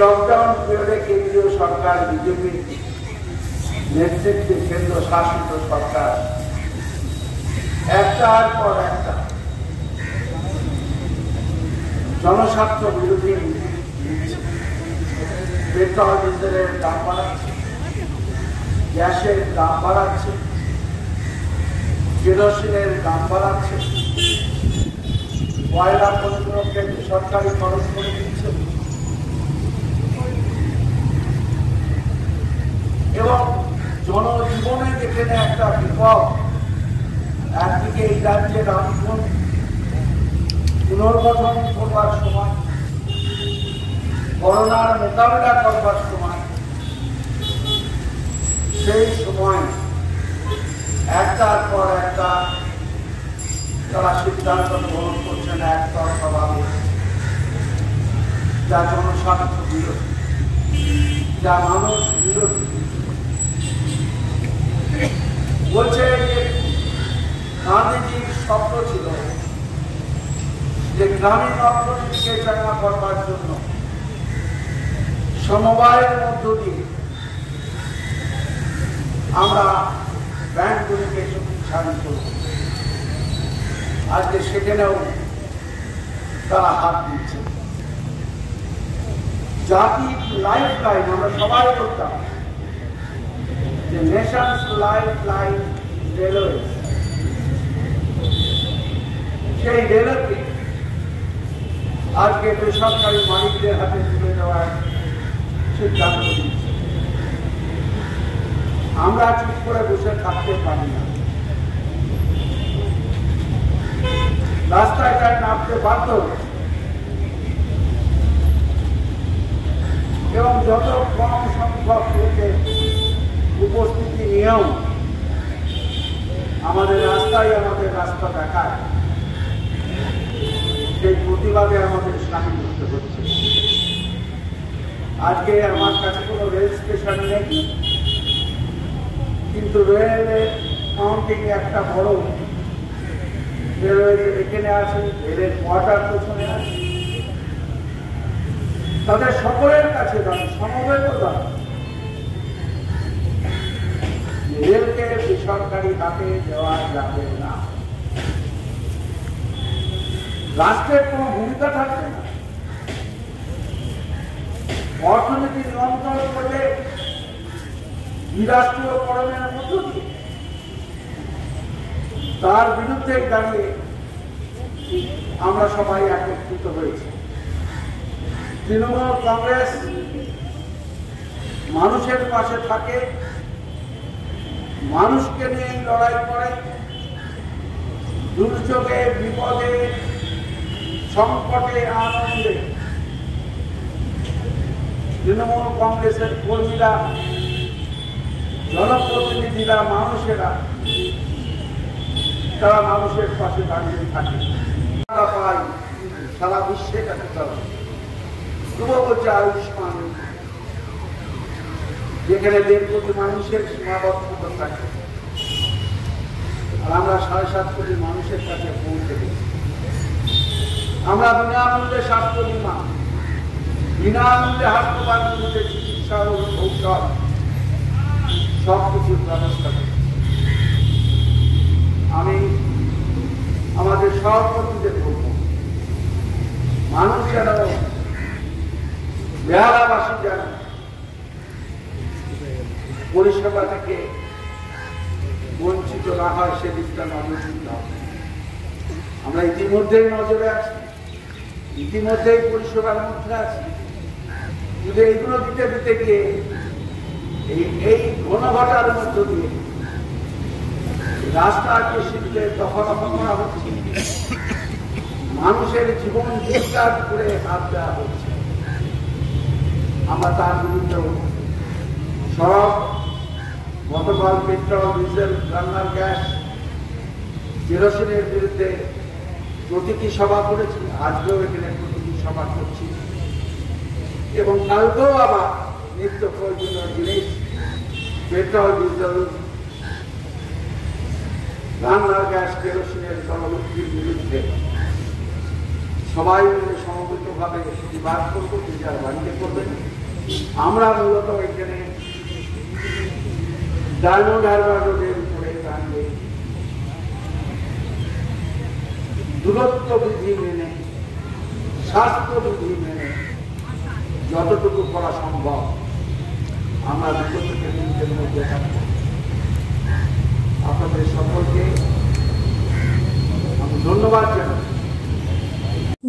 Lockdown পিরিয়ডে কেন্দ্রীয় সরকার BJP নেতৃত্বে কেন্দ্র শাসিত সরকার। একটার পর একটা। জনস্বার্থ বিরোধী পেট্রোল ডিজেলের দাম বাড়াচ্ছে। গ্যাসের দাম বাড়াচ্ছে। কেরোসিনের দাম বাড়াচ্ছে। কয়লা পণ্য কেন্দ্র সরকারি খরচ করে দিচ্ছে এবং জনজীবনে যেখানে আন্দোলন পুনর্গঠন করবার সময়, করোনার মোকাবিলা করবার সময়, সেই সময় একটার পর একটা তারা সিদ্ধান্ত গ্রহণ করছেন একতরফাভাবে। যা জনস্বার্থ বিরোধী, যা মানুষ বিরোধী। গ্রামীণ অর্থনীতিকে চাঙ্গা করবার জন্য সমবায়ের মধ্য দিয়ে আমরা ব্যাংকগুলিকে শক্তিশালী করব আজকে সেখানেও তারা হাত দিচ্ছে জাতির লাইফ লাইন আমরা সবাই করতাম যে নেশনস লাইফ লাইন রেলওয়ে সেই রেলকে আজকে বেসরকারি মালিকদের হাতে তুলে দেওয়ার সিদ্ধান্ত নিচ্ছে আমরা চুপ করে বসে থাকতে পারি না। রাস্তায় তাই নামতে বাধ্য এবং যত কম সংখ্যক লোকের উপস্থিতি নিয়েও আমাদের রাস্তায় আমাদের রাস্তা দেখায়। প্রতিবাদে আমাদের সামিল করতে হচ্ছে। আজকে আমার কাছে কোনো রেল স্টেশন নেই, কিন্তু রেলের কাউন্টিং একটা বড় রেলওয়ে এখানে আছে, রেলের কোয়ার্টার পেছনে আছে। তাদের সকলের কাছে দাবি সমবেত দাবি রেলকে বেসরকারি হাতে দেওয়া যাবে না। রাষ্ট্রের কোন ভূমিকা থাকবে না। অর্থনীতি নিয়ন্ত্রণ করলে বিরাষ্ট্রীয়করণের মধ্য দিয়ে তার বিরুদ্ধে দাঁড়িয়ে আমরা সবাই একত্রিত হয়েছি। তৃণমূল কংগ্রেস মানুষের পাশে থাকে, মানুষকে নিয়ে লড়াই করে, দুর্যোগে, বিপদে সংকটে আনন্দে তৃণমূল কংগ্রেসের কর্মীরা, জনপ্রতিনিধিরা, মানুষেরা, তারা মানুষের পাশে দাঁড়িয়ে থাকে। পাই সারা বিশ্বে কাছে আয়ুষ্মান। যেখানে দেড় কোটি মানুষের সীমাবদ্ধতা থাকে। আর আমরা সাড়ে সাত কোটি মানুষের কাছে পৌঁছে গেছি। আমরা বিনামূল্যে স্বাস্থ্য বিমা, বিনামূল্যে হাসপাতালগুলিতে চিকিৎসা ও ঔষধ সব কিছুর ব্যবস্থা আমি আমাদের সহকর্মীদের বলব মানুষ যেন বেহারাবাসী যেন পরিষেবা থেকে বঞ্চিত না হয় সেদিকটা নজর দিতে হবে। আমরা ইতিমধ্যেই নজরে আছি। ইতিমধ্যেই পরিষেবার মধ্যে আছি। কিন্তু এইগুলো দিতে দিতে গিয়ে এই এই ঘনঘটার মধ্য দিয়ে রাস্তাকে শিখলে দখল করা হচ্ছে, মানুষের জীবন চিৎকার করে হাত দেওয়া হচ্ছে, আমরা তার বিরুদ্ধে সড়ক, গতকাল পেট্রোল, ডিজেল রান্নার গ্যাস, কেরোসিনের বিরুদ্ধে প্রতীকী সভা করেছি আজকেও এখানে প্রতীকী সভা করছি। এবং কালকেও আবার নিত্য প্রয়োজনীয় জিনিস, পেট্রোল, ডিজেল, রান্নার গ্যাস, কেরোসিনের জলমুক্তির বিরুদ্ধে সবাই মিলে সম সমবেতভাবে প্রতিবাদ করব যার বাড়িতে করবেন। আমরা মূলত এখানে ডায়মন্ড হারবার রোডের উপরে দাঁড়িয়ে দূরত্ব বিধি মেনে, স্বাস্থ্য বিধি মেনে যতটুকু করা সম্ভব আমরা থেকে তিনটের মধ্যে আপনাদের সকলকে আমি ধন্যবাদ জানাই।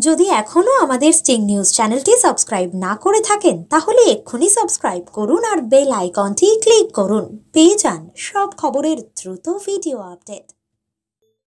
যদি এখনও আমাদের স্টিং নিউজ চ্যানেলটি সাবস্ক্রাইব না করে থাকেন, তাহলে এক্ষুনি সাবস্ক্রাইব করুন আর বেল আইকনটি ক্লিক করুন। পেয়ে যান সব খবরের দ্রুত ভিডিও আপডেট।